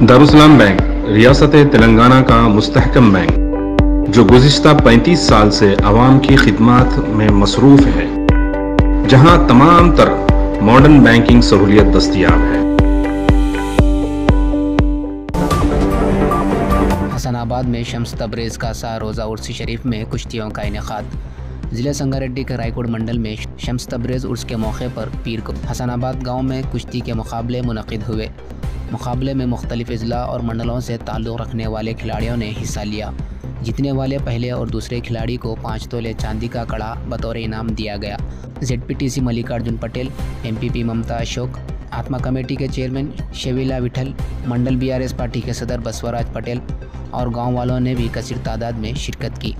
Darussalam bank, रियासत तेलंगाना का मुस्तहकम bank, जो गुज्त 35 साल से आवाम की खिदमत में मसरूफ़ है, जहाँ तमाम तर मॉडर्न बैंकिंग सहूलियत दस्तियाब है। हसनाबाद में शम्स तबरेज़ का सा रोज़ा उर्स शरीफ में कुश्तियों का इनका। ज़िला संगारेड्डी के रायकोट मंडल में शम्स तबरेज़ उर्स के मौके पर पीर को हसनाबाद गाँव में कुश्ती के मुकाबले मुनद हुए। मुकाबले में मुख्तलिफ़ अज़ला और मंडलों से ताल्लुक़ रखने वाले खिलाड़ियों ने हिस्सा लिया। जीतने वाले पहले और दूसरे खिलाड़ी को पाँच तोले चांदी का कड़ा बतौर इनाम दिया गया। Z P T C Mallikarjun Patel M P P Mamata Ashok, आत्मा कमेटी के chairman Shevila Vithal, mandal B R S party के सदर बसवराज पटेल और गाँव वालों ने भी कसर तादाद में शिरकत की।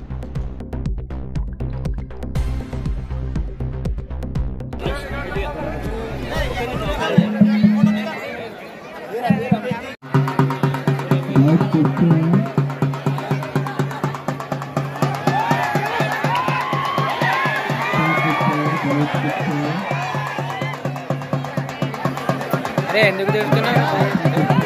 అరే ఎందుకు తిడుతున్నావు